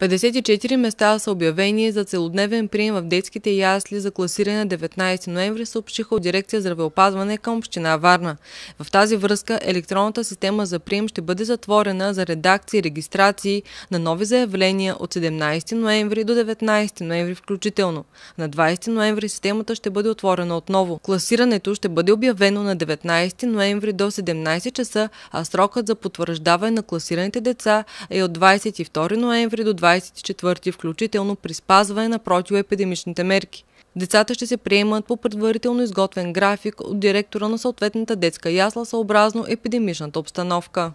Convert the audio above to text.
54 места са обявени за целодневен прием в детските ясли за класиране на 19 ноември, съобщиха от дирекция здравеопазване към община Варна. В тази връзка електронната система за прием ще бъде затворена за редакции и регистрации на нови заявления от 17 ноември до 19 ноември включително. На 20 ноември системата ще бъде отворена отново. Класирането ще бъде обявено на 19 ноември до 17 часа, а срокът за потвърждаване на класираните деца е от 22 ноември до 20 24 включително при спазване на противоепидемичните мерки. Децата ще се приемат по предварително изготвен график от директора на съответната детска ясла съобразно епидемичната обстановка.